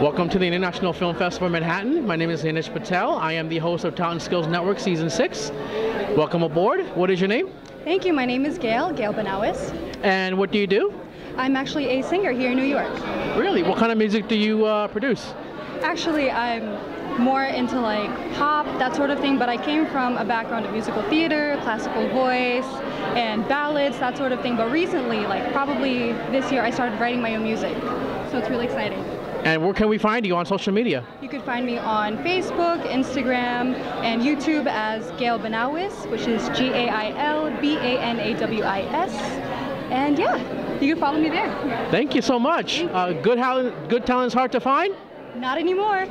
Welcome to the International Film Festival in Manhattan. My name is Anish Patel. I am the host of Talent Skills Network Season 6. Welcome aboard. What is your name? Thank you. My name is Gail, Gail Banawis. And what do you do? I'm actually a singer here in New York. Really? What kind of music do you uh, produce? Actually, I'm more into like pop, that sort of thing, but I came from a background of musical theater, classical voice, and ballads, that sort of thing. But recently, like probably this year, I started writing my own music. So it's really exciting. And where can we find you on social media? You can find me on Facebook, Instagram, and YouTube as Gail Banawis, which is G A I L B A N A W I S. And yeah, you can follow me there. Thank you so much. Uh, good, talent, good talent's hard to find? Not anymore.